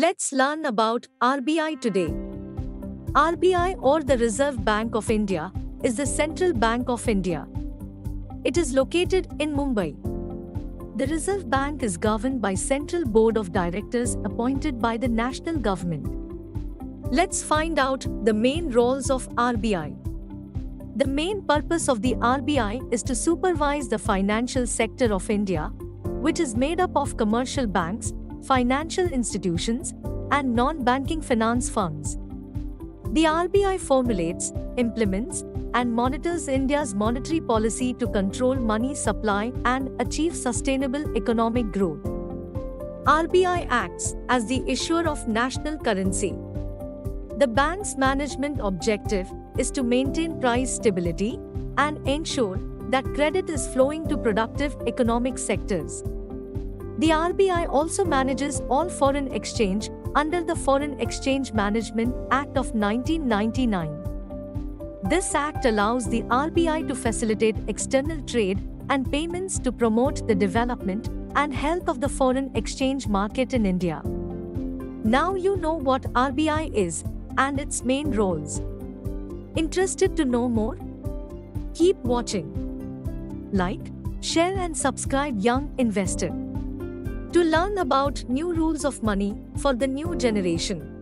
Let's learn about RBI today. RBI or the Reserve Bank of India is the Central Bank of India. It is located in Mumbai. The Reserve Bank is governed by Central Board of Directors appointed by the national government. Let's find out the main roles of RBI. The main purpose of the RBI is to supervise the financial sector of India, which is made up of commercial banks, financial institutions, and non banking finance firms. The RBI formulates, implements, and monitors India's monetary policy to control money supply and achieve sustainable economic growth. RBI acts as the issuer of national currency. The bank's management objective is to maintain price stability and ensure that credit is flowing to productive economic sectors. The RBI also manages all foreign exchange under the Foreign Exchange Management Act of 1999. This act allows the RBI to facilitate external trade and payments to promote the development and health of the foreign exchange market in India. Now you know what RBI is and its main roles. Interested to know more? Keep watching. Like, share, and subscribe, Young Investor, to learn about new rules of money for the new generation.